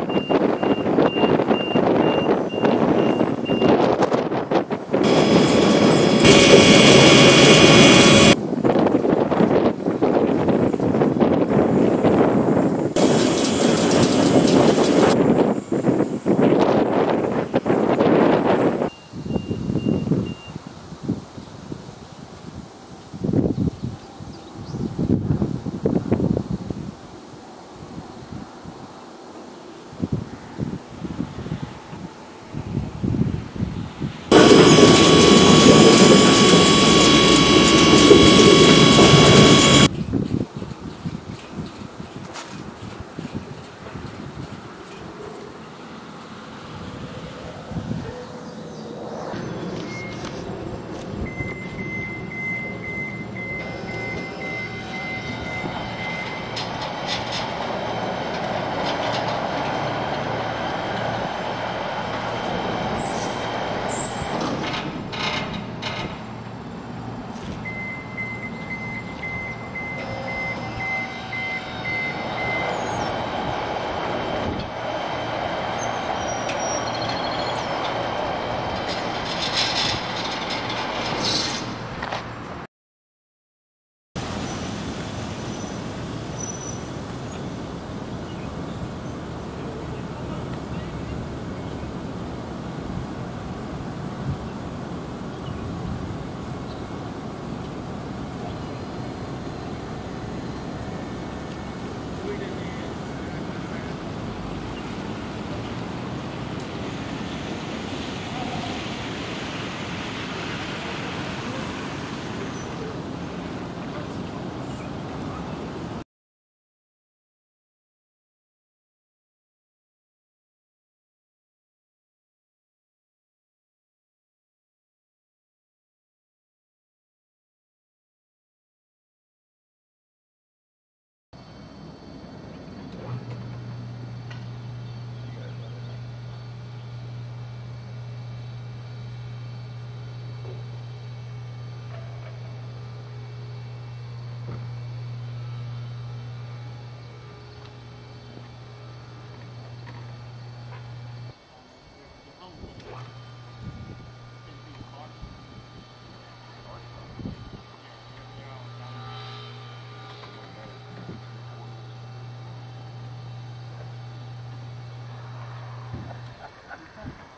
Bye. 감사합니다.